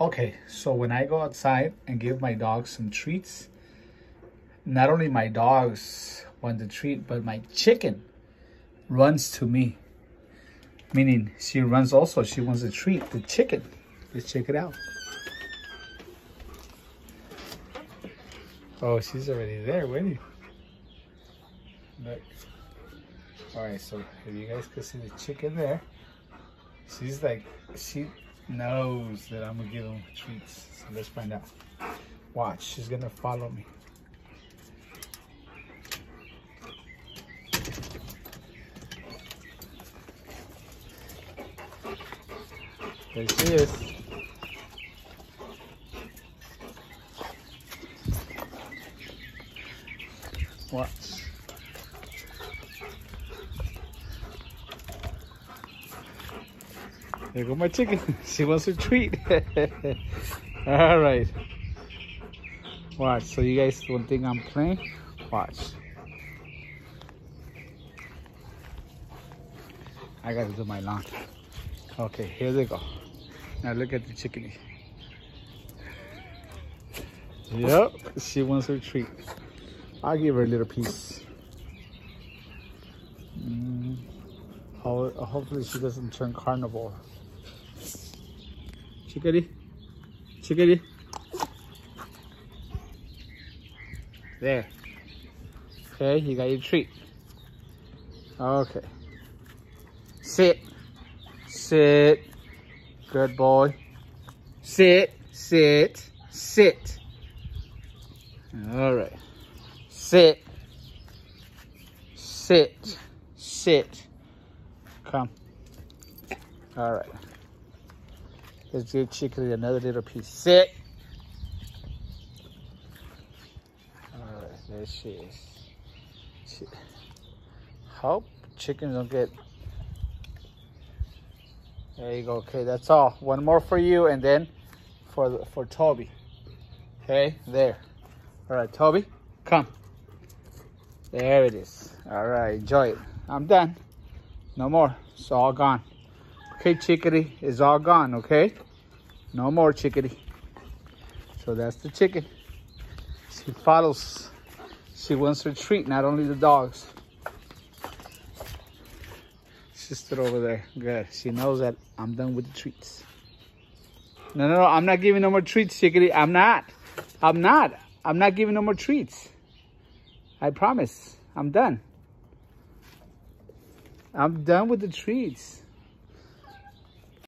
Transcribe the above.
Okay, so when I go outside and give my dogs some treats, not only my dogs want the treat, but my chicken runs to me. Meaning she runs also, she wants a treat, the chicken. Let's check it out. Oh, she's already there waiting. Look. All right, so if you guys can see the chicken there, she's like, she knows that I'm gonna give him treats. So let's find out. Watch, she's gonna follow me. There she is. Watch. There go my chicken. she wants a treat. All right. Watch. So you guys don't think I'm playing? Watch. I gotta do my lawn. Okay, here they go. Now look at the chicken. Yep, she wants her treat. I'll give her a little piece. Mm. Hopefully she doesn't turn carnivore. Chickadee? Chickadee? There. Okay, you got your treat. Okay. Sit. Sit. Good boy. Sit. Sit. Sit. All right. Sit. Sit. Sit. Come. All right. Let's give Chickadee another little piece. Sit. All right, there she is. She, hope chickens don't get. There you go. Okay, that's all. One more for you, and then for for Toby. Okay, there. All right, Toby, come. There it is. All right, enjoy it. I'm done. No more. It's all gone. Okay, chickadee is all gone, okay? No more chickadee. So that's the chicken. She follows. She wants her treat, not only the dogs. She stood over there. Good. She knows that I'm done with the treats. No, no, no. I'm not giving no more treats, chickadee. I'm not. I'm not. I'm not giving no more treats. I promise. I'm done. I'm done with the treats.